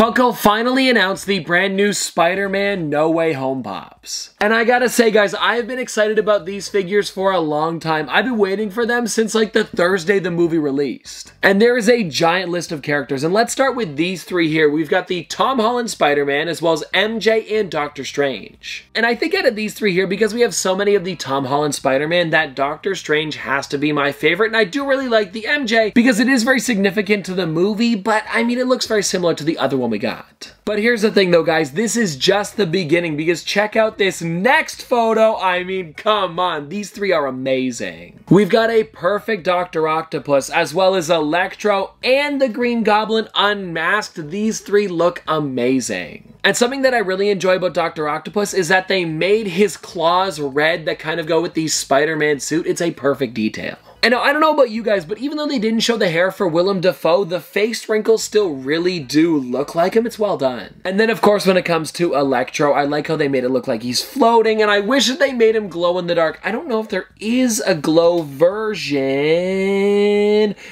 Funko finally announced the brand new Spider-Man No Way Home Pops. And I gotta say guys, I've been excited about these figures for a long time. I've been waiting for them since like the Thursday the movie released. And there is a giant list of characters, and let's start with these three here. We've got the Tom Holland Spider-Man, as well as MJ and Doctor Strange. And I think out of these three here, because we have so many of the Tom Holland Spider-Man, that Doctor Strange has to be my favorite, and I do really like the MJ, because it is very significant to the movie, but I mean, it looks very similar to the other one we got. But here's the thing though, guys, this is just the beginning because check out this next photo. I mean, come on, these three are amazing. We've got a perfect Dr. Octopus as well as Electro and the Green Goblin unmasked. These three look amazing. And something that I really enjoy about Dr. Octopus is that they made his claws red that kind of go with the Spider-Man suit. It's a perfect detail. And I don't know about you guys, but even though they didn't show the hair for Willem Dafoe, the face wrinkles still really do look like him. It's well done. And then, of course, when it comes to Electro, I like how they made it look like he's floating, and I wish that they made him glow in the dark. I don't know if there is a glow version.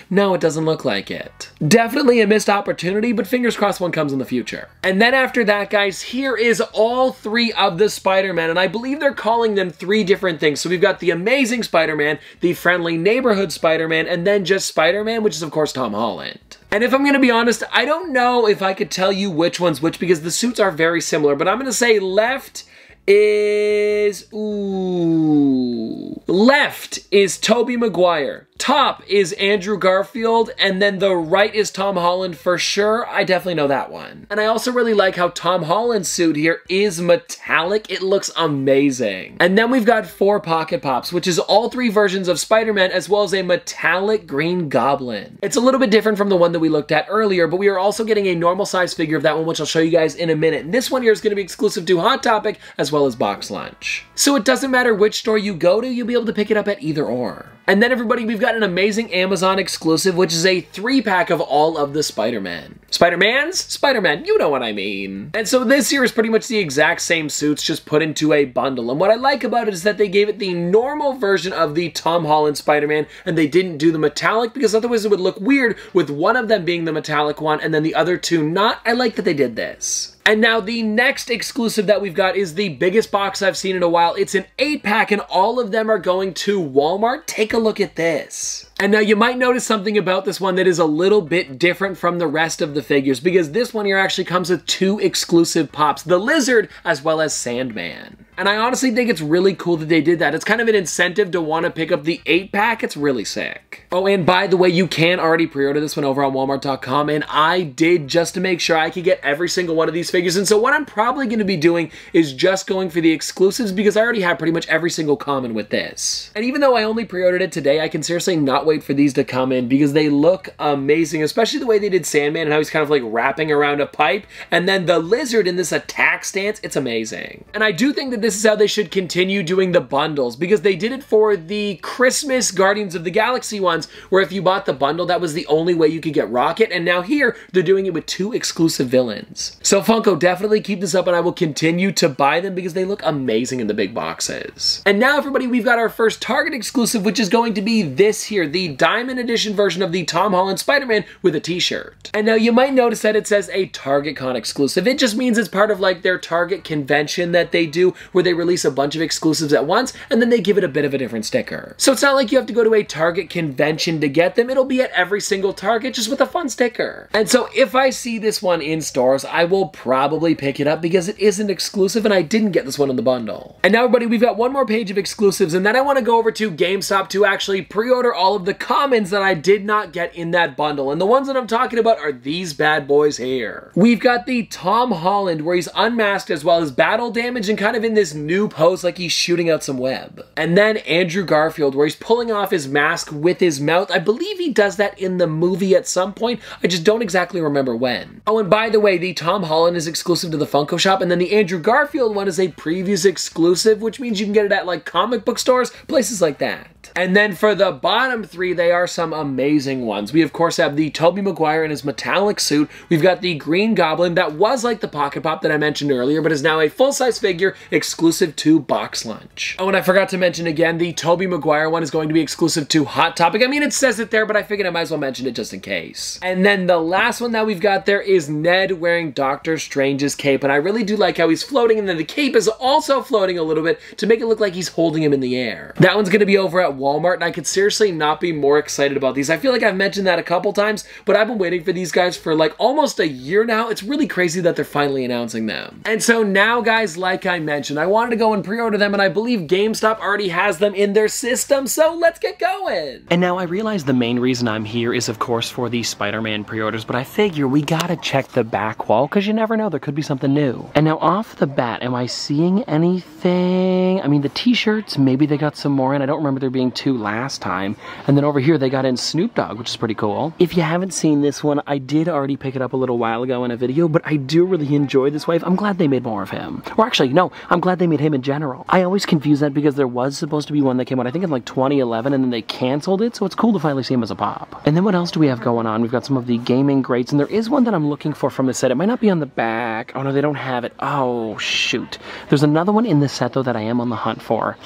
No, it doesn't look like it. Definitely a missed opportunity, but fingers crossed one comes in the future. And then after that, guys, here is all three of the Spider-Man, and I believe they're calling them three different things. So we've got the Amazing Spider-Man, the Friendly Neighbor neighborhood Spider-Man, and then just Spider-Man, which is of course Tom Holland. And if I'm gonna be honest, I don't know if I could tell you which one's which because the suits are very similar, but I'm gonna say left is, ooh, left is Tobey Maguire top is Andrew Garfield, and then the right is Tom Holland for sure. I definitely know that one. And I also really like how Tom Holland's suit here is metallic. It looks amazing. And then we've got four Pocket Pops, which is all three versions of Spider-Man, as well as a metallic Green Goblin. It's a little bit different from the one that we looked at earlier, but we are also getting a normal size figure of that one, which I'll show you guys in a minute. And this one here is going to be exclusive to Hot Topic, as well as Box Lunch. So it doesn't matter which store you go to, you'll be able to pick it up at either or. And then everybody, we've got an amazing Amazon exclusive, which is a three pack of all of the Spider-Man. Spider-Mans? Spider-Man, you know what I mean. And so this here is pretty much the exact same suits, just put into a bundle. And what I like about it is that they gave it the normal version of the Tom Holland Spider-Man, and they didn't do the metallic, because otherwise it would look weird with one of them being the metallic one and then the other two not. I like that they did this. And now the next exclusive that we've got is the biggest box I've seen in a while. It's an 8-pack and all of them are going to Walmart. Take a look at this. And now you might notice something about this one that is a little bit different from the rest of the figures because this one here actually comes with two exclusive pops, the Lizard as well as Sandman. And I honestly think it's really cool that they did that. It's kind of an incentive to want to pick up the 8-pack. It's really sick. Oh, and by the way, you can already pre-order this one over on Walmart.com, and I did just to make sure I could get every single one of these figures. And so what I'm probably going to be doing is just going for the exclusives because I already have pretty much every single common with this. And even though I only pre-ordered it today, I can seriously not wait for these to come in because they look amazing, especially the way they did Sandman and how he's kind of like wrapping around a pipe. And then the lizard in this attack stance, it's amazing. And I do think that this is how they should continue doing the bundles because they did it for the Christmas Guardians of the Galaxy ones where if you bought the bundle, that was the only way you could get Rocket. And now here, they're doing it with two exclusive villains. So Funko, definitely keep this up and I will continue to buy them because they look amazing in the big boxes. And now everybody, we've got our first Target exclusive, which is going to be this here, the Diamond Edition version of the Tom Holland Spider-Man with a t-shirt. And now you might notice that it says a Target Con exclusive. It just means it's part of like their Target convention that they do where they release a bunch of exclusives at once and then they give it a bit of a different sticker. So it's not like you have to go to a Target convention to get them. It'll be at every single Target just with a fun sticker. And so if I see this one in stores, I will probably pick it up because it isn't exclusive and I didn't get this one in the bundle. And now everybody, we've got one more page of exclusives and then I want to go over to GameStop to actually pre-order all of the commons that I did not get in that bundle. And the ones that I'm talking about are these bad boys here. We've got the Tom Holland where he's unmasked as well as battle damage and kind of in this new pose like he's shooting out some web. And then Andrew Garfield where he's pulling off his mask with his mouth. I believe he does that in the movie at some point. I just don't exactly remember when. Oh, and by the way, the Tom Holland is exclusive to the Funko Shop and then the Andrew Garfield one is a Previews exclusive, which means you can get it at like comic book stores, places like that. And then for the bottom three, they are some amazing ones. We of course have the Tobey Maguire in his metallic suit. We've got the Green Goblin that was like the Pocket Pop that I mentioned earlier, but is now a full-size figure exclusive to Box Lunch. Oh, and I forgot to mention again, the Tobey Maguire one is going to be exclusive to Hot Topic. I mean, it says it there, but I figured I might as well mention it just in case. And then the last one that we've got there is Ned wearing Doctor Strange's cape, and I really do like how he's floating, and then the cape is also floating a little bit to make it look like he's holding him in the air. That one's gonna be over at Walmart, and I could seriously not be more excited about these. I feel like I've mentioned that a couple times, but I've been waiting for these guys for like almost a year now. It's really crazy that they're finally announcing them. And so now, guys, like I mentioned, I wanted to go and pre-order them, and I believe GameStop already has them in their system, so let's get going. And now I realize the main reason I'm here is, of course, for the Spider-Man pre-orders, but I figure we gotta check the back wall, because you never know, there could be something new. And now off the bat, am I seeing anything? I mean, the t-shirts, maybe they got some more in. I don't remember there being two last time. And then over here, they got in Snoop Dogg, which is pretty cool. If you haven't seen this one, I did already pick it up a little while ago in a video, but I do really enjoy this wave. I'm glad they made more of him. Or actually, no, I'm glad they made him in general. I always confuse that because there was supposed to be one that came out, I think in like 2011, and then they canceled it, so it's cool to finally see him as a pop. And then what else do we have going on? We've got some of the gaming greats, and there is one that I'm looking for from the set. It might not be on the back. Oh no, they don't have it. Oh shoot. There's another one in the set though that I am on the hunt for.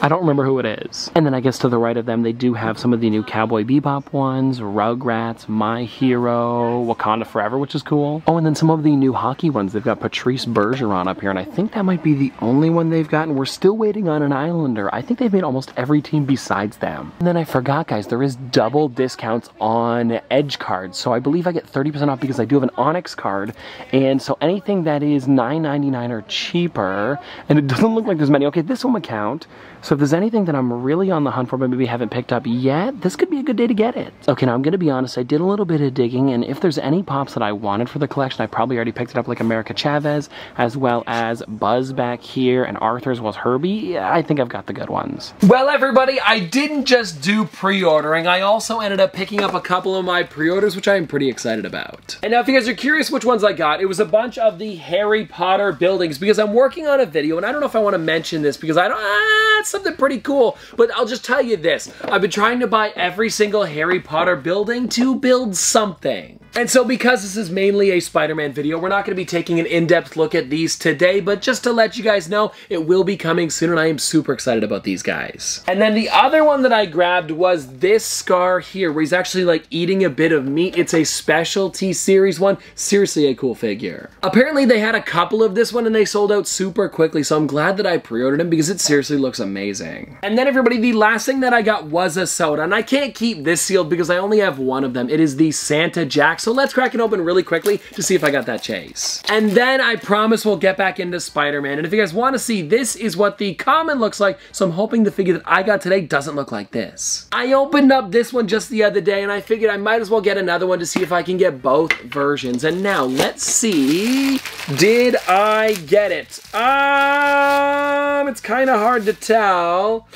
I don't remember who it is. And then I guess to the right of them, they do have some of the new Cowboy Bebop ones, Rugrats, My Hero, Wakanda Forever, which is cool. Oh, and then some of the new hockey ones. They've got Patrice Bergeron up here, and I think that might be the only one they've gotten. We're still waiting on an Islander. I think they've made almost every team besides them. And then I forgot, guys, there is double discounts on Edge cards. So I believe I get 30% off because I do have an Onyx card. And so anything that is $9.99 or cheaper, and it doesn't look like there's many. Okay, this one would count. So if there's anything that I'm really on the hunt for, but maybe haven't picked up yet, this could be a good day to get it. Okay, now I'm gonna be honest, I did a little bit of digging, and if there's any pops that I wanted for the collection, I probably already picked it up, like America Chavez, as well as Buzz back here, and Arthur's was Herbie. I think I've got the good ones. Well, everybody, I didn't just do pre-ordering. I also ended up picking up a couple of my pre-orders, which I am pretty excited about. And now, if you guys are curious which ones I got, it was a bunch of the Harry Potter buildings, because I'm working on a video, and I don't know if I want to mention this, because I don't, ah, it's something pretty cool, but I'll just tell you this. I've been trying to buy every single Harry Potter building to build something. And so because this is mainly a Spider-Man video, we're not going to be taking an in-depth look at these today, but just to let you guys know, it will be coming soon, and I am super excited about these guys. And then the other one that I grabbed was this Scar here, where he's actually like eating a bit of meat. It's a specialty series one. Seriously a cool figure. Apparently they had a couple of this one and they sold out super quickly, so I'm glad that I pre-ordered him because it seriously looks amazing. And then everybody, the last thing that I got was a soda, and I can't keep this sealed because I only have one of them. It is the Santa Jack so let's crack it open really quickly to see if I got that chase. And then I promise we'll get back into Spider-Man. And if you guys want to see, this is what the common looks like. So I'm hoping the figure that I got today doesn't look like this. I opened up this one just the other day and I figured I might as well get another one to see if I can get both versions. And now let's see, did I get it? Um, it's kind of hard to tell.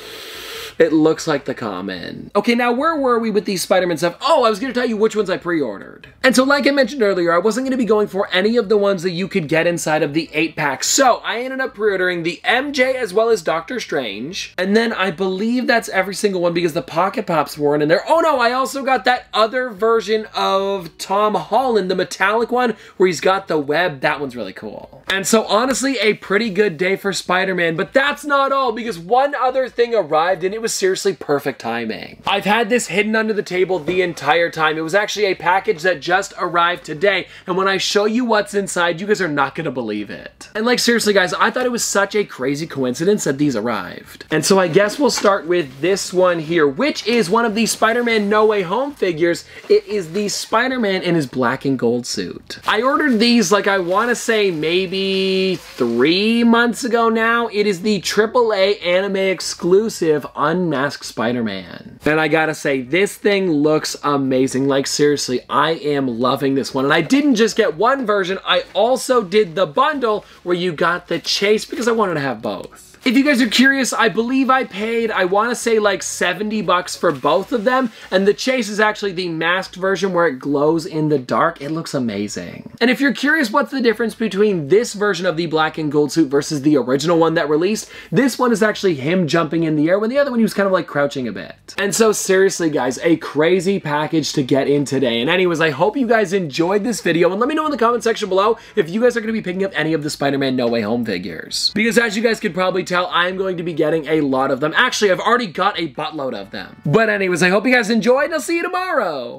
It looks like the common. Okay, now where were we with these Spider-Man stuff? Oh, I was gonna tell you which ones I pre-ordered. And so like I mentioned earlier, I wasn't gonna be going for any of the ones that you could get inside of the 8-pack. So I ended up pre-ordering the MJ as well as Doctor Strange. And then I believe that's every single one because the Pocket Pops weren't in there. Oh no, I also got that other version of Tom Holland, the metallic one, where he's got the web. That one's really cool. And so honestly, a pretty good day for Spider-Man, but that's not all because one other thing arrived and it was seriously perfect timing. I've had this hidden under the table the entire time. It was actually a package that just arrived today, and when I show you what's inside, you guys are not gonna believe it. And like seriously guys, I thought it was such a crazy coincidence that these arrived. And so I guess we'll start with this one here, which is one of the Spider-Man No Way Home figures. It is the Spider-Man in his black and gold suit. I ordered these like I wanna say maybe three months ago now. It is the AAA anime exclusive Unmasked Spider-Man. And I gotta say, this thing looks amazing. Like seriously, I am loving this one. And I didn't just get one version, I also did the bundle where you got the chase because I wanted to have both. If you guys are curious, I believe I paid, I want to say like 70 bucks for both of them, and the Chase is actually the masked version where it glows in the dark. It looks amazing. And if you're curious what's the difference between this version of the black and gold suit versus the original one that released, this one is actually him jumping in the air when the other one was kind of like crouching a bit. And so seriously guys, a crazy package to get in today. And anyways, I hope you guys enjoyed this video and let me know in the comment section below if you guys are going to be picking up any of the Spider-Man No Way Home figures. Because as you guys could probably tell, I'm going to be getting a lot of them. Actually, I've already got a buttload of them. But anyways, I hope you guys enjoyed and I'll see you tomorrow.